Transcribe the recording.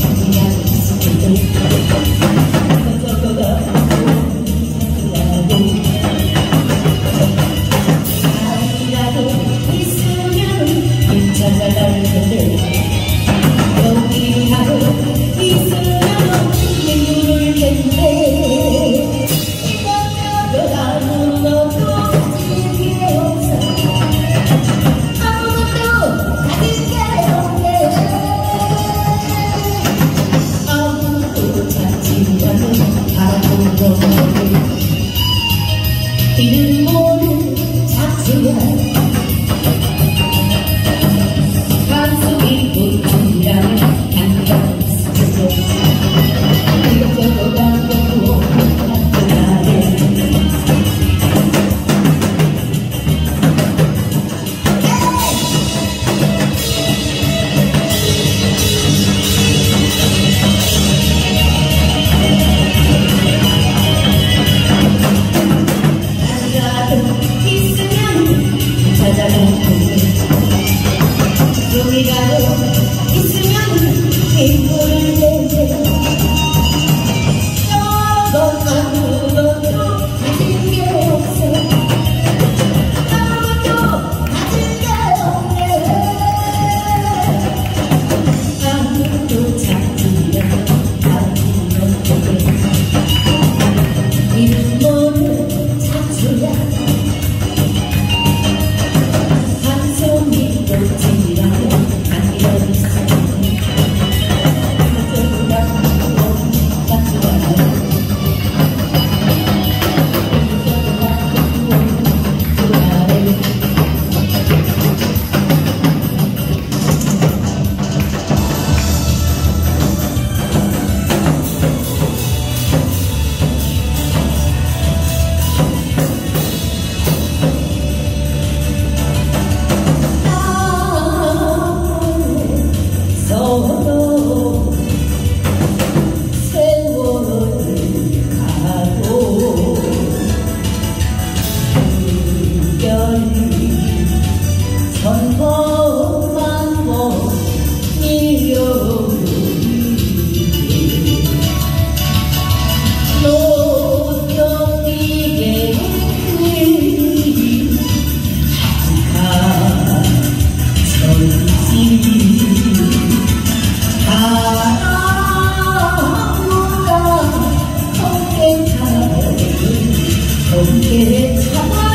Thank you. morning, I'm Yeah.